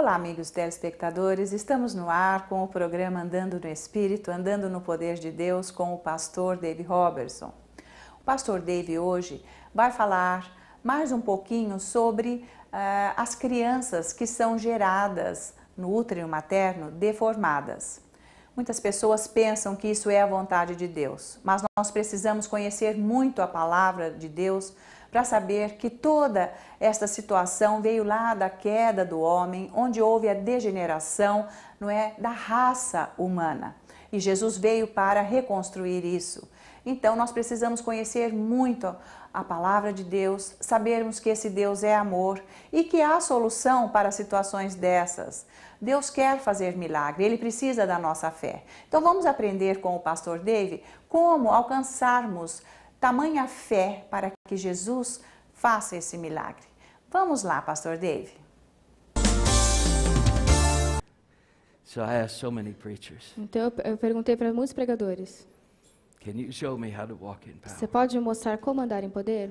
Olá, amigos telespectadores. Estamos no ar com o programa Andando no Espírito, Andando no Poder de Deus com o pastor Dave Robertson. O pastor Dave hoje vai falar mais um pouquinho sobre uh, as crianças que são geradas no útero materno deformadas. Muitas pessoas pensam que isso é a vontade de Deus, mas nós precisamos conhecer muito a palavra de Deus para saber que toda esta situação veio lá da queda do homem, onde houve a degeneração, não é, da raça humana. E Jesus veio para reconstruir isso. Então nós precisamos conhecer muito a palavra de Deus, sabermos que esse Deus é amor e que há solução para situações dessas. Deus quer fazer milagre, ele precisa da nossa fé. Então vamos aprender com o pastor Dave como alcançarmos tamanha fé para que Jesus faça esse milagre. Vamos lá, pastor Dave. So I asked so many preachers, Então eu, eu perguntei para muitos pregadores: can you show me how to walk in Você power? pode me mostrar como andar em poder?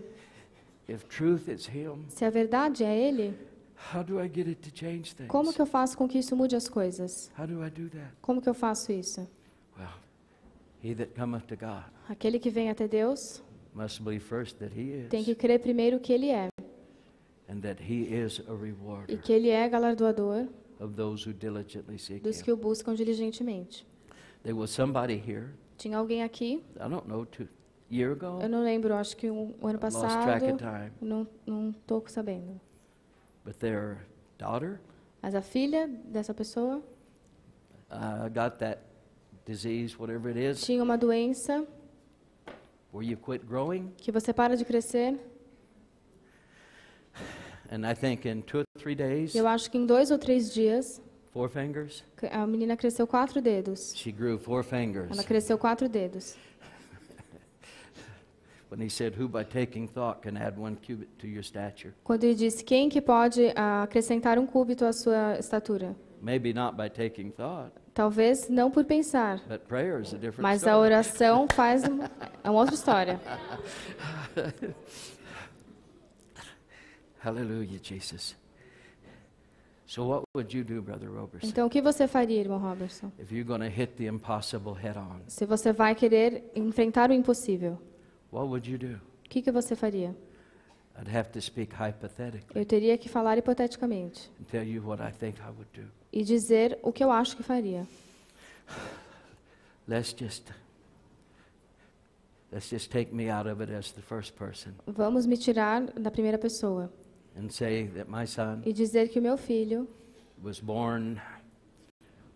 If truth is him, Se a verdade é Ele, how do I get it to change things? como que eu faço com que isso mude as coisas? How do I do that? Como que eu faço isso? Well, he that cometh to God Aquele que vem até Deus must believe first that he is tem que crer primeiro que Ele é and that he is a e que Ele é galardoador of those who diligently seek dos que o buscam diligentemente. There was somebody here, Tinha alguém aqui, I don't know, two year ago, eu não lembro, acho que um, um ano lost track of passado, time, não não estou sabendo. but their daughter? Mas a filha dessa pessoa? Uh, got that disease, whatever it is, tinha uma doença. Where you quit growing. que você para de crescer. And I think in two or three days, Eu acho que em dois ou três dias four fingers, a menina cresceu quatro dedos. she grew four fingers. Ela cresceu quatro dedos. When he said, Who by taking thought can add one cubit to your stature? Quando ele disse quem que pode ah, acrescentar um cúbito à sua estatura? Maybe not by taking thought, Talvez não por pensar, but prayer is a different mas a story. oração faz um- é uma outra história. Hallelujah, Jesus. So, what would you do, Brother Robertson, Então o que você faria, irmão Robertson? if you're going to hit the impossible head on? Se você vai querer enfrentar o impossível, What would you do? o que que você faria? I'd have to speak hypothetically Eu teria que falar hipoteticamente and tell you what I think I would do. e dizer o que eu acho que faria. Let's just let's just take me out of it as the first person Vamos me tirar da primeira pessoa and say that my son e dizer que o meu filho was born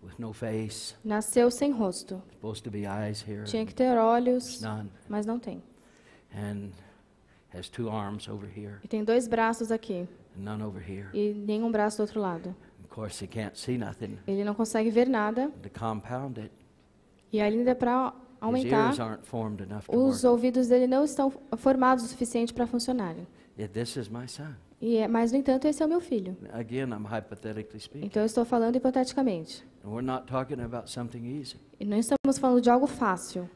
with no face, nasceu sem rosto. supposed to be eyes here, Tinha que ter olhos, none, mas não tem. and has two arms over here E tem dois braços aqui and none over here. e nenhum braço do outro lado. Of course, he can't see nothing. Ele não consegue ver nada To compound it, e ainda para his aumentar, os ouvidos dele não estão formados o suficiente para funcionarem. Yet this is my son. E é, mas no entanto esse é o meu filho. Again, I'm hypothetically speaking. Então eu estou falando hipoteticamente. And we're not talking about something easy. E não estamos falando de algo fácil.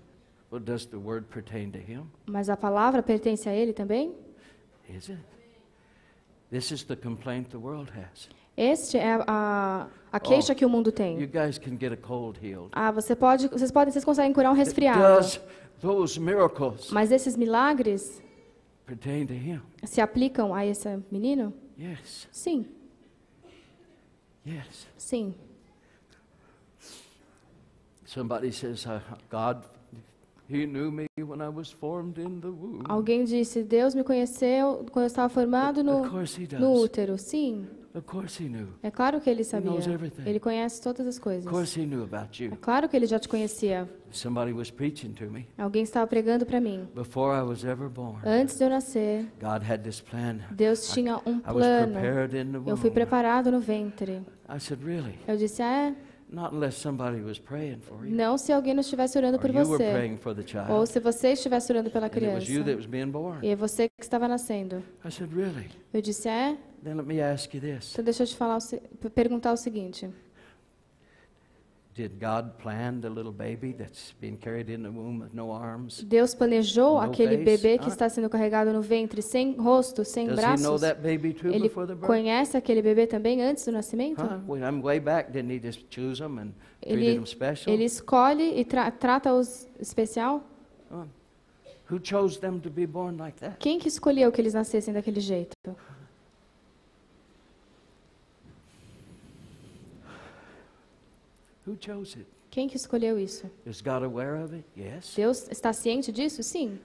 Well, does the word pertain to him? Mas a palavra pertence a ele também? Is it? This is the complaint the world has. Este é a, a queixa Oh, que o mundo You tem. guys can get a cold healed. Ah, você pode, vocês podem, vocês conseguem curar um Does resfriado. those miracles Mas esses milagres pertain to him? se aplicam a esse menino? Yes, Sim, yes. sim. Somebody says, uh, God, He knew me when I was formed in the womb. Alguém disse, Deus me conheceu quando eu estava formado no, no útero. Sim, Of course He knew. é claro que ele sabia. Ele conhece todas as Of coisas. course He knew about É you. claro que ele já te conhecia. Somebody was preaching to me. Alguém estava pregando para mim. Before I was ever born, Antes de eu nascer, God had this plan. Deus tinha um I was plano. prepared in the Eu fui preparado no ventre. I said, Really? Eu disse, ah, é? Not unless somebody was praying for you. Não se alguém não estivesse orando Or por você. Ou se você estivesse orando pela criança. E é você que estava nascendo. I said, Really? Eu disse, é? Then let me ask you this Então deixa eu te falar, perguntar o seguinte. Did God plan the little baby that's being carried in the womb with no arms? Deus planejou aquele bebê que está sendo carregado no ventre sem rosto, sem braços. Ele conhece aquele bebê também antes do nascimento? Huh? When I'm way back, didn't he just choose them and treated Ele, them special? ele escolhe e tra- trata-os especial? Huh? Who chose them to be born like that? Quem que escolheu que eles nascessem daquele jeito? Who chose it? Quem que escolheu isso? Is God aware of it? Yes. Deus está ciente disso? Sim.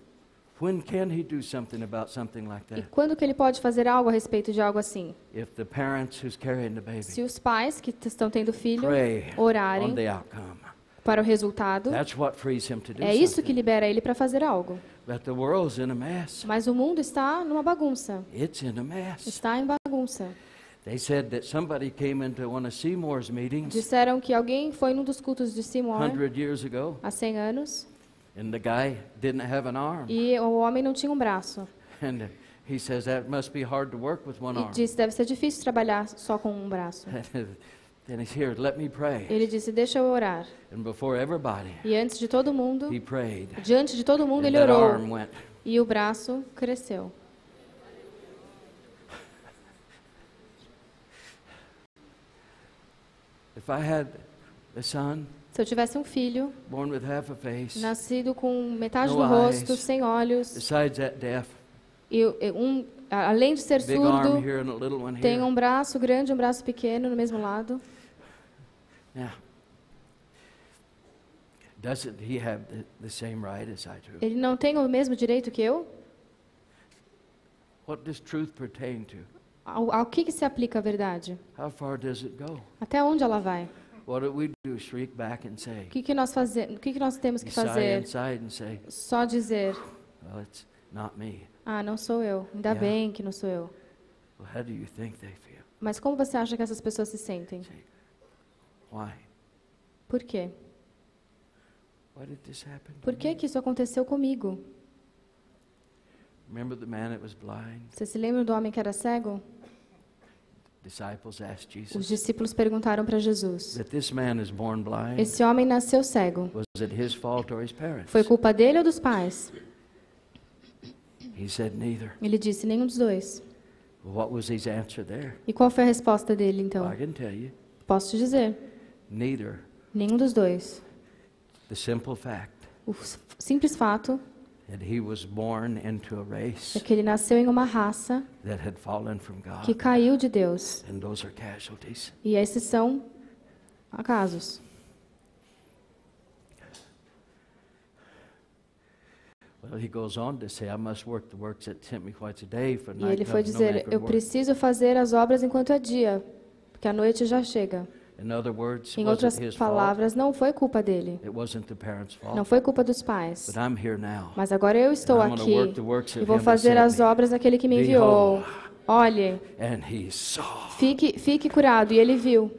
When can he do something about something like E that? quando que ele pode fazer algo a respeito de algo assim? If the parents who's carrying the baby Se os pais que estão tendo filho pray on orarem the outcome, para o resultado, that's what frees him to do é isso que something. libera ele para fazer algo. But the world's in a mess. Mas o mundo está numa bagunça. It's in a mess. Está em bagunça. They said that somebody came into one of Seymour's meetings Disseram que alguém foi num dos cultos de Seymour 100 years ago, há 100 anos and the guy didn't have an arm. e o homem não tinha um braço. And he says that must be hard to work with one E arm. disse, deve ser difícil trabalhar só com um braço. then he's here, let me pray. Ele disse, deixa eu orar. And before everybody, E antes de todo mundo, he prayed. diante de todo mundo, And ele orou. arm went. E o braço cresceu. If I had a son Se eu tivesse um filho, born with half a face, nascido com metade do rosto, sem olhos, besides that deaf, e um, além de ser big arm surdo, tem um braço grande e um braço pequeno no mesmo lado. Now, doesn't he have the, the same right as I do? Ele não tem o mesmo direito que eu? What does truth pertain to? Ao, ao que, que se aplica a verdade? How far does it go? Até onde ela vai? What do we do? Shriek back and say, O que, que nós fazemos? O que, que nós temos que fazer? Só dizer: well, it's not me. Ah, não sou eu. Ainda bem que não sou eu. Well, how do you think they feel? Mas como você acha que essas pessoas se sentem? Why? Por quê? Why did this happen? to Por que que isso aconteceu comigo? Remember the man that was blind? Você se lembra do homem que era cego? Os discípulos perguntaram para Jesus: that this man is born blind. Esse homem nasceu cego. Was it his fault or his parents? Foi culpa dele ou dos pais? He said neither. Ele disse: Nenhum dos dois. E qual foi a resposta dele então? Posso te dizer. Nenhum dos dois. The simple fact O simples fato that he was born into a race é que ele nasceu em uma raça that had fallen from God. que caiu de Deus. E esses são acasos. E ele foi dizer: Eu preciso fazer as obras enquanto é dia, porque a noite já chega. In other words, Em wasn't outras palavras, não foi culpa dele. It wasn't the parents' fault. Não foi culpa dos pais. But I'm here now. Mas agora eu estou aqui e vou fazer as obras daquele que me enviou. Olhe, fique, fique curado. E ele viu.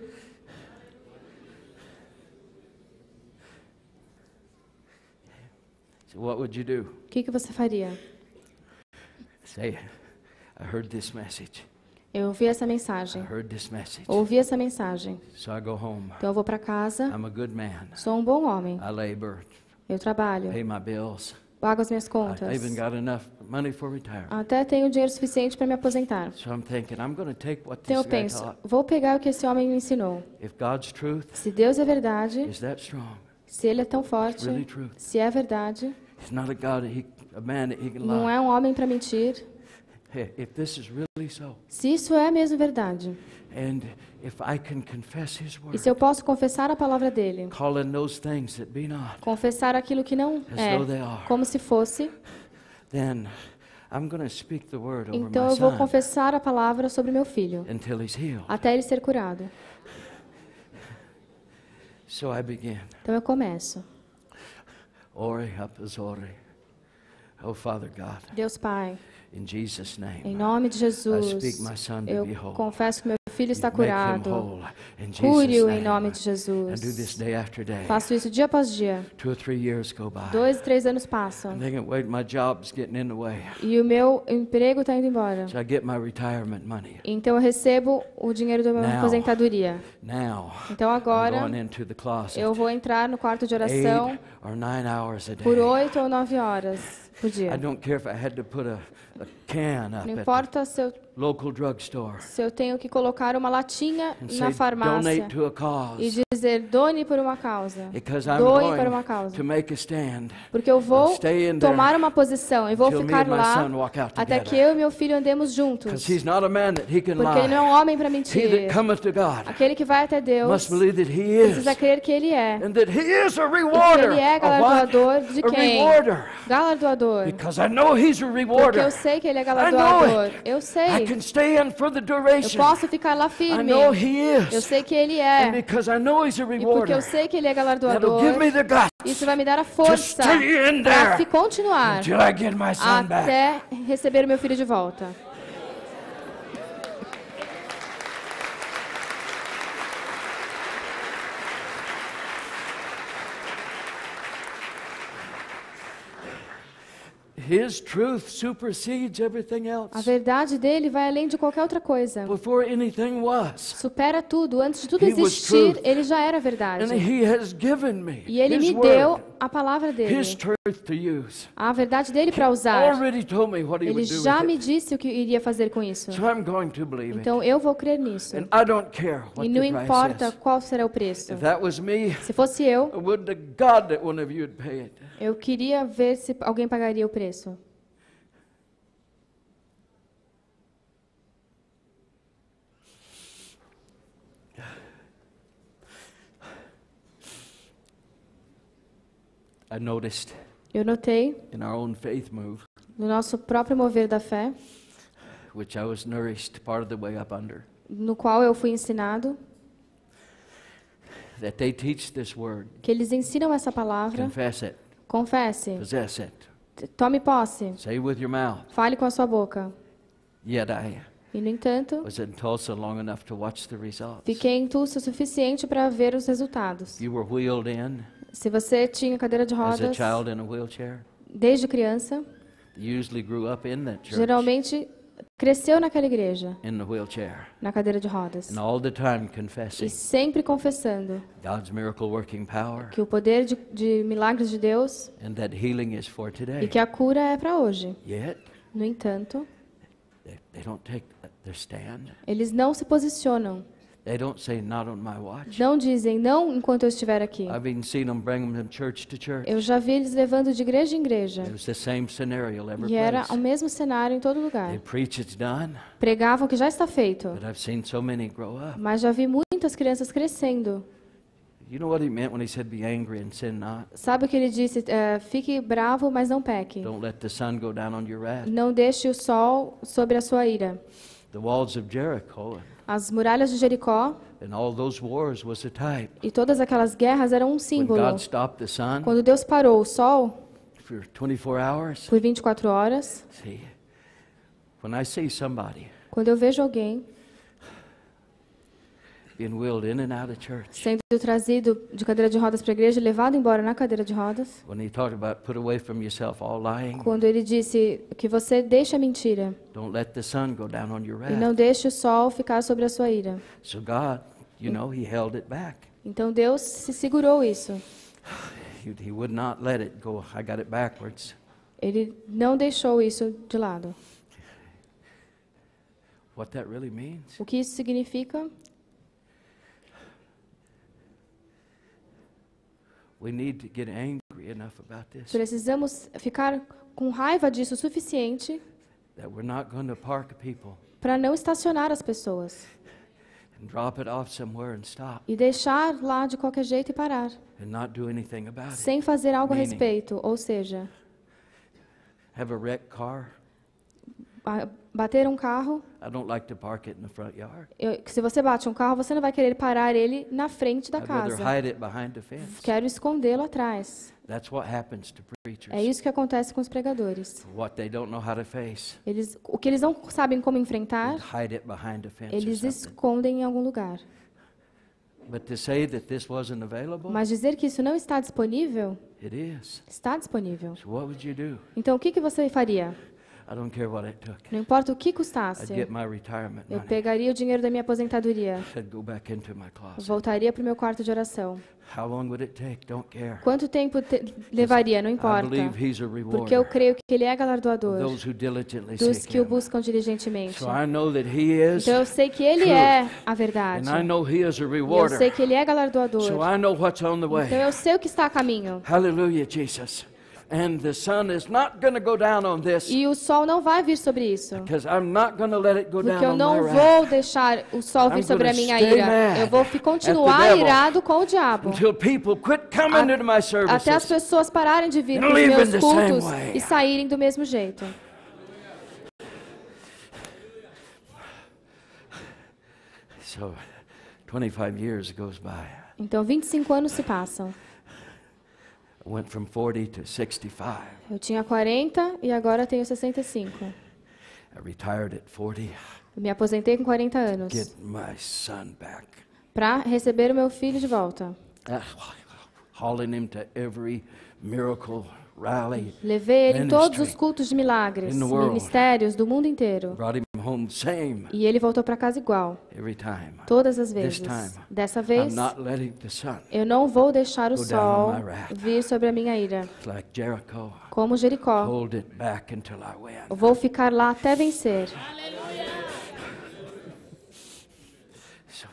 O que, que você faria? Say, I heard this message. Eu ouvi essa I mensagem. heard this message. Ouvi essa mensagem. So I. Então eu vou para casa. I'm a good man. Sou um bom homem. I Eu trabalho. pay my bills. Pago as minhas I contas. even got enough money for retirement. Até tenho dinheiro suficiente para me aposentar. So I'm thinking, I'm take what Então this eu penso, vou pegar o que esse homem me ensinou. If God's truth Se Deus é verdade, is that strong, se ele é tão forte, really se é verdade, He's not a God, that he, a man that he can não é um homem para mentir. Hey, if this is really so, Se isso é mesmo verdade, and if I can confess His e word, se eu posso confessar a palavra dele, calling those things that be not confessar aquilo que não as é, though they are, como se fosse, then I'm going to speak the word over então my eu vou son confessar a palavra sobre meu filho, until he's healed. até ele ser curado. So I begin. Então eu começo. Apazori. Oh, Father God, Deus Pai, em nome de Jesus, eu confesso que meu filho está curado. Cure-o em nome de And do this Jesus. day after day. Faço isso dia após dia. Two or three years go by. Dois, três anos passam. E o meu emprego está indo embora. So I get my retirement money. Então eu recebo o dinheiro da minha Now. aposentadoria. Então agora eu vou entrar no quarto de oração por oito ou nove horas por dia. Não importa se eu, se eu tenho que colocar uma latinha na farmácia donate to a e dizer done por uma causa. Doe para uma causa. to make a stand Porque eu vou stay in there tomar uma posição e vou ficar lá son walk out até que eu e meu filho andemos juntos. Because he's not a man that he can Porque ele não é lie. um homem para mentir. Aquele que vai até Deus must believe that he is. precisa crer que ele é. And that he is a E que rewarder. ele é galardoador de quem? Galardoador. Because I know he's a Porque eu sei que ele é I know galardoador. it. Eu I can stay in for the Eu duration. posso ficar lá I firme. know he Eu is. sei que ele And é. because I know he's a E porque rewarder, eu sei que ele é galardoador, give me the guts isso vai me dar a força para continuar until I get my son back. até receber meu filho de volta. His truth supersedes everything A else. verdade dele vai além de qualquer outra coisa. Before anything was. Supera tudo. Antes de tudo He existir, ele já era And verdade. he has given me E ele me deu word, a palavra dele, his truth. A verdade dele para usar. Ele já me disse o que iria fazer com isso. Então eu vou crer nisso. And I don't care what E não importa is. qual será o preço. Se fosse eu, eu queria ver se alguém pagaria o preço. I noticed Eu notei in our own faith move, no nosso próprio mover da fé, which I was nourished part of the way up under, no qual eu fui ensinado, that they teach this word, que eles ensinam essa palavra. confess it, Confesse, possess it, tome posse, say with your mouth. fale com a sua boca. Yet I E no entanto, was in Tulsa long enough to watch the results. fiquei em Tulsa o suficiente para ver os resultados. You were wheeled in Se você tinha cadeira de as a rodas child in a wheelchair. desde criança, You usually grew up in that church, geralmente cresceu naquela igreja, in the wheelchair, na cadeira de rodas. and all the time E confessing sempre confessando God's miracle working power que o poder de, de milagres de Deus and that healing is for e today. que a cura é para hoje. Yet No entanto, they, they don't take their stand. eles não se posicionam, They don't say, Not on my watch. não dizem não enquanto eu estiver aqui. I've even seen them bring them from church to church. Eu já vi eles levando de igreja em igreja. It was the same scenario every E era o mesmo cenário em todo They lugar. preach it's done, Pregavam que já está feito, but I've seen so many grow up. mas já vi muitas crianças crescendo. You know what he meant when he said, Be angry and sin not? Sabe o que ele disse? É, Fique bravo, mas não peque. Don't let the sun go down on your wrath. Não deixe o sol sobre a sua ira. The walls of Jericho As muralhas de Jericó and all those wars was a type. e todas aquelas guerras eram um símbolo. Quando Deus parou o sol for 24 hours, por 24 horas, quando eu vejo alguém being wheeled in and out of church, sendo trazido de cadeira de rodas para a igreja levado embora na cadeira de rodas, when he talked about put away from yourself all lying, quando ele disse que você deixa a mentira don't let the sun go down on your e não deixe o sol ficar sobre a sua ira. So God, you know, he held it back. Então Deus se segurou isso. He, he would not let it go. I got it backwards. Ele não deixou isso de lado. What that really means O que isso significa? we need to get angry enough about this Precisamos ficar com raiva disso o suficiente that we're not going to park people. para não estacionar as pessoas. And drop it off somewhere and stop. E deixar lá de qualquer jeito e parar, and not do anything about it. sem fazer algo a respeito. Ou seja, Bater um carro, I don't like to park it in the front yard. eu- se você bate um carro, você não vai querer parar ele na frente da I'd casa. Quero escondê-lo atrás. That's what happens to preachers. É isso que acontece com os pregadores. What they don't know how to face, Eles, o que eles não sabem como enfrentar, eles escondem em algum lugar. But to say that this wasn't available, Mas dizer que isso não está disponível, it is. está disponível. So what would you do? Então, o que, que você faria? I don't care what it took. Não importa o que I'd custasse, get my retirement eu pegaria o dinheiro da minha aposentadoria, I'd go back into my closet. voltaria para o meu quarto de oração. How long would it take? Don't care. Quanto tempo te- levaria? Não importa. believe he's a Porque eu creio que ele é galardoador those who diligently dos que o buscam diligentemente. So I know that he is, Então eu sei que ele é a verdade. and I know he is a E eu sei que ele é galardoador. Então eu sei o que está a caminho. Hallelujah, Jesus. And the sun is not going to go down on this E o sol não vai vir sobre isso. because I'm not going to let it go Porque eu não vou deixar o sol vir sobre a minha ira. Eu vou continuar irado com o diabo. Até as pessoas pararem de vir para os meus cultos e saírem do mesmo jeito. So 25 years goes by. Então 25 anos se passam. I went from 40 to 65. Eu tinha 40 e agora tenho 65. I retired at 40. Eu me aposentei com 40 anos Get my son back. para receber o meu filho de volta. Ah, Hauling him to every miracle rally. Levei ele em todos os cultos de milagres, ministérios do mundo inteiro. E ele voltou para casa igual, every time. todas as vezes. time, Dessa vez, not letting the sun. eu não vou deixar o sol vir sobre a minha ira. Como Jericó. Eu vou ficar lá até vencer. So,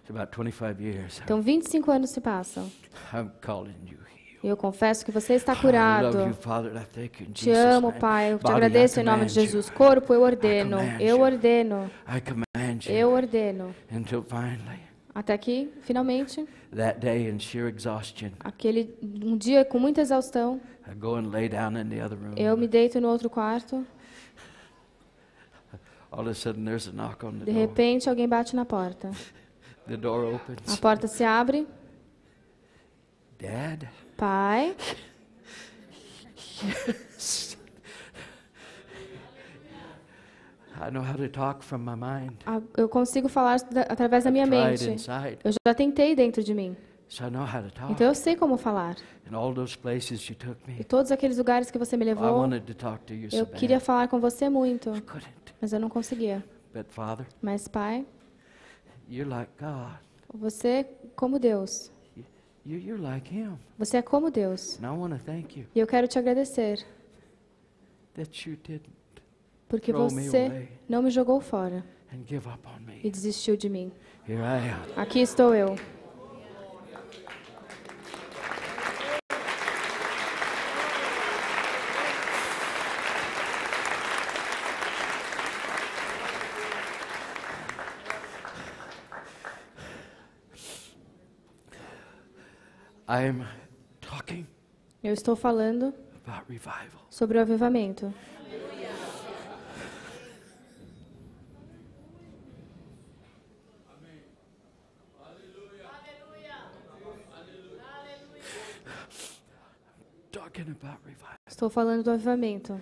it's about 25 years. Então 25 anos se passam. Eu confesso que você está curado. Te amo. Pai. Eu te agradeço em nome de. Jesus. Corpo, eu ordeno. Eu ordeno. Eu ordeno. Até que, finalmente, aquele um dia com muita exaustão, eu me deito no outro quarto. De repente, alguém bate na porta. A porta se abre. Dad, Pai, I know how to talk from my mind. a- eu consigo falar da- através da minha mente. inside, Eu já tentei dentro de mim. so I know how to talk. Então eu sei como falar. In all those places you took E me, todos aqueles lugares que você me I levou, wanted to talk to you so eu bad. queria falar com você muito, I couldn't. mas eu não conseguia. But Father, Mas, Pai, you're like God. você como Deus. You, you're like Him. Você é como Deus. E eu quero te agradecer, porque você não me jogou fora e desistiu de mim. Aqui estou eu. I'm talking Eu estou falando about revival. sobre o avivamento. Estou falando do avivamento,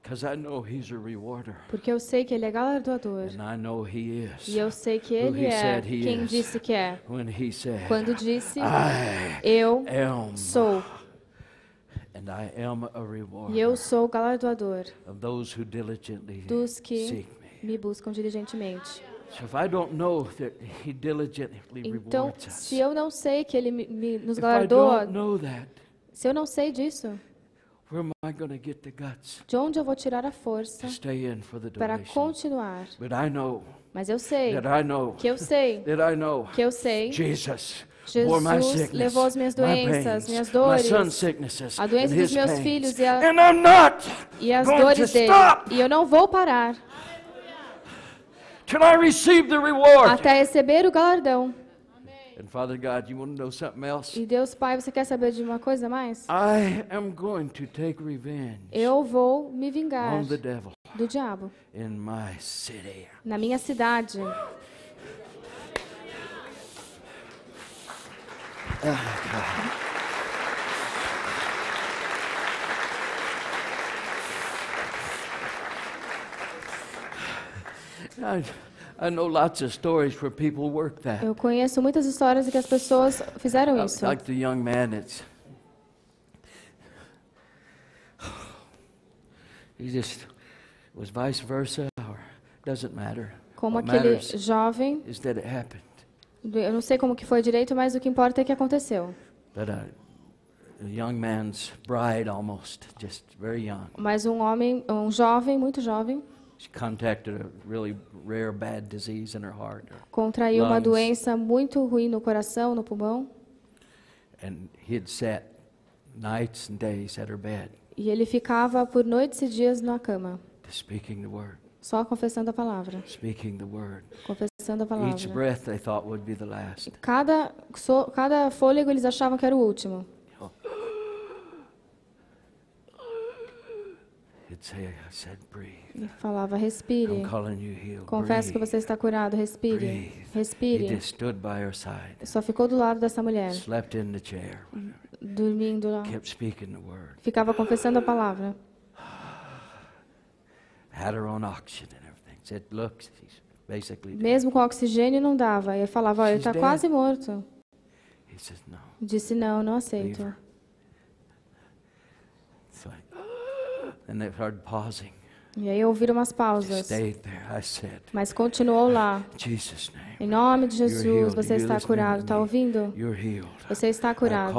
Because I know He's a rewarder. Porque eu sei que ele é galardoador. And I know He is. E eu sei que ele é quem is. disse que é. Quando disse, I eu sou. and I am a rewarder E eu sou o galardoador of those who diligently dos que seek me. buscam diligentemente. Então, se eu não sei que ele me, me- nos galardoa, that, se eu não sei disso, where am I going to get the guts de onde eu vou tirar a força to stay in for the para continuar? But I know Mas eu sei, that I know que eu sei, that I know que eu sei, Jesus Jesus levou as minhas doenças, minhas dores, a doença dos meus filhos e, a- and I'm not e as dores dele. E eu não vou parar till I receive the reward. até receber o galardão. And Father God, you want to know something else? E Deus Pai, você quer saber de uma coisa mais? I am going to take revenge Eu vou me vingar on the devil do diabo in my city. na minha cidade. I, I know lots of stories where people work that. Eu conheço muitas histórias em que as pessoas fizeram isso. Like the young man that's he just was vice versa or doesn't matter. Como What aquele jovem, is that it happened. eu não sei como que foi direito, mas o que importa é que aconteceu. But a, a young man's bride almost, just very young. Mas um homem, um jovem, muito jovem, She contacted a really rare bad disease in her heart. contraiu uma doença muito ruim no coração, no pulmão, And he'd sat nights and days at her bed, e ele ficava por noites e dias na cama, speaking the word, só confessando a palavra, confessando a Each palavra. breath they thought would be the last. Cada, cada fôlego eles achavam que era o último. He'd say, I said, breathe. E falava, respire. Confesse que você está curado, respire. Respire. Só ficou do lado dessa mulher, dormindo lá. Ficava confessando a palavra. Mesmo com oxigênio não dava. Ele falava, olha, ele está quase morto. Disse, não, não aceito. Leave It's like, and they started pausing. E aí ouviram umas pausas. Stayed there. I said, Mas continuou lá. in Jesus' name, Em nome de Jesus, você está curado. Está ouvindo? Você está curado.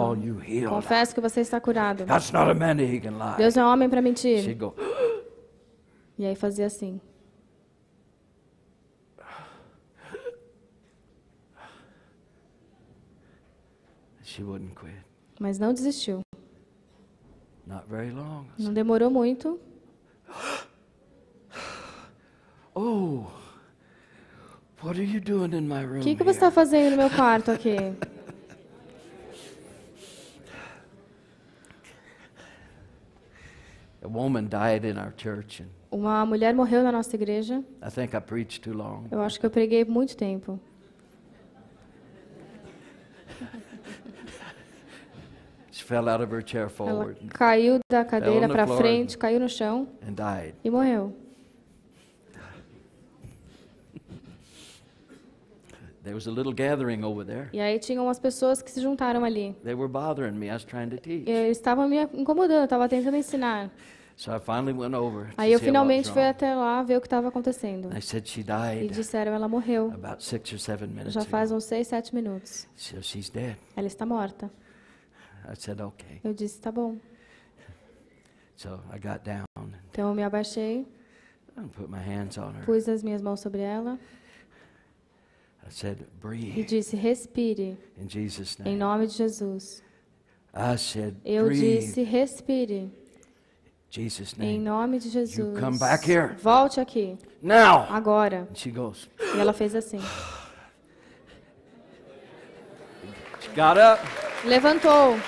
Confesso que você está curado. That's not a man that he can lie. Deus não é homem para mentir. go, E aí fazia assim. she wouldn't quit. Mas não desistiu. Not very long. Não demorou muito. Oh, what are you doing in my room? O que, que você está fazendo no meu quarto aqui? A woman died in our church, Uma mulher morreu na nossa igreja. I think I preached too long. Eu acho que eu preguei muito tempo. Fell out of her chair Ela forward caiu da cadeira para frente, caiu no chão and died. e morreu. There was a little gathering over there. E aí tinha umas pessoas que se juntaram ali. They were bothering me. I was trying to teach. E Eles estavam me incomodando, eu estava tentando ensinar. So I finally went over Aí eu finalmente fui até lá ver o que estava acontecendo. They said she E died disseram, ela morreu. about six or seven minutes Já faz uns seis, sete minutos. So she's dead. Ela está morta. I said, okay. Eu disse, tá bom. So I got down Então eu me abaixei, put my hands on her. pus as minhas mãos sobre ela I said, e breathe disse, respire, in Jesus' em name. nome de Jesus. I said, Eu breathe disse, respire, Jesus' em name. nome de Jesus. come back here. Volte aqui, Now. agora. And she goes, E ela fez assim. she got up. Levantou.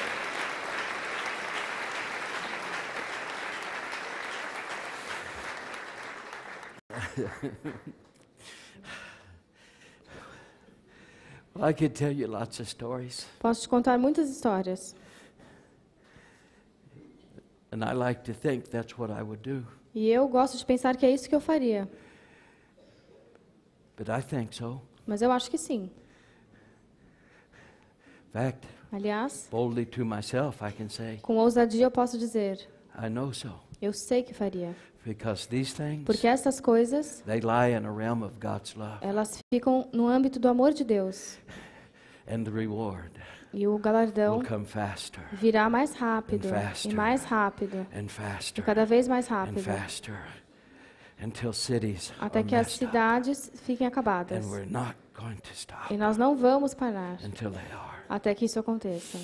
Well, I could tell you lots of stories. Posso te contar muitas histórias. And I like to think that's what I would do. E eu gosto de pensar que é isso que eu faria. But I think so. Mas eu acho que sim. Fact, Aliás, boldly to myself, I can say, com ousadia eu posso dizer, I know so. eu sei que faria. Because these things, Porque essas coisas, they lie in a realm of God's love. elas ficam no âmbito do amor de Deus. And the reward E o galardão faster virá mais rápido faster. e mais rápido and e faster cada vez mais rápido, faster até que as up. cidades fiquem acabadas. E nós não vamos parar. Até que isso aconteça.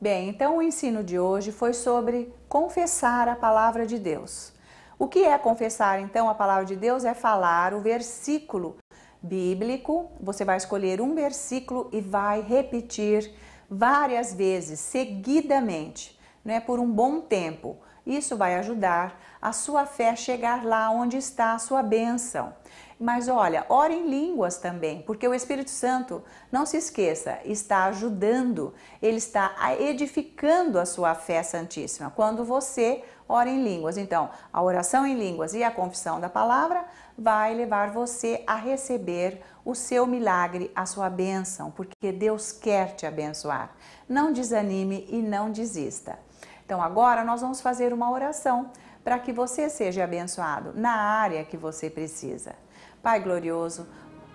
Bem, então o ensino de hoje foi sobre confessar a palavra de Deus. O que é confessar, então, a palavra de Deus? É falar o versículo bíblico. Você vai escolher um versículo e vai repetir várias vezes, seguidamente, né, por um bom tempo. Isso vai ajudar a sua fé chegar lá onde está a sua bênção. Mas olha, ore em línguas também, porque o Espírito Santo, não se esqueça, está ajudando, ele está edificando a sua fé santíssima quando você ora em línguas. Então, a oração em línguas e a confissão da palavra vai levar você a receber o seu milagre, a sua bênção, porque Deus quer te abençoar. Não desanime e não desista. Então, agora nós vamos fazer uma oração para que você seja abençoado na área que você precisa. Pai glorioso,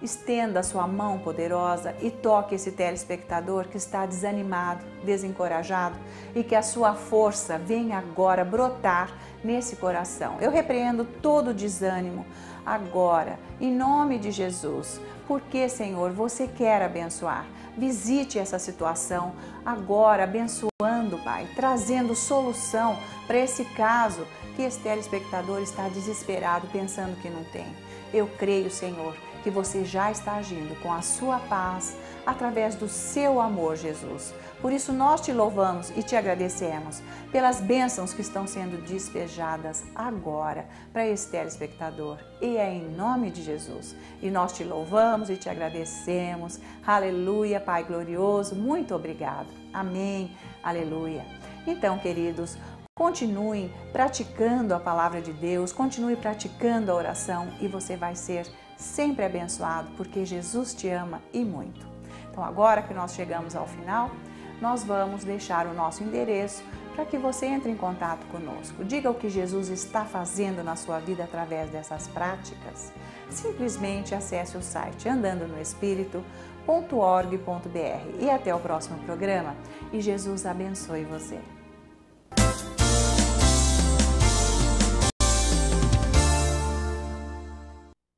estenda a sua mão poderosa e toque esse telespectador que está desanimado, desencorajado e que a sua força venha agora brotar nesse coração. Eu repreendo todo o desânimo agora, em nome de Jesus, porque, Senhor, você quer abençoar. Visite essa situação agora, abençoando, Pai, trazendo solução para esse caso que esse telespectador está desesperado, pensando que não tem. Eu creio, Senhor, que você já está agindo com a sua paz através do seu amor, Jesus. Por isso nós te louvamos e te agradecemos pelas bênçãos que estão sendo despejadas agora para esse telespectador. E é em nome de Jesus. E nós te louvamos e te agradecemos. Aleluia, Pai glorioso. Muito obrigado. Amém. Aleluia. Então, queridos, Continuem praticando a palavra de Deus, continue praticando a oração e você vai ser sempre abençoado, porque Jesus te ama e muito. Então, agora que nós chegamos ao final, nós vamos deixar o nosso endereço para que você entre em contato conosco. Diga o que Jesus está fazendo na sua vida através dessas práticas. Simplesmente acesse o site andando-no-espírito.org.br e até o próximo programa. E Jesus abençoe você.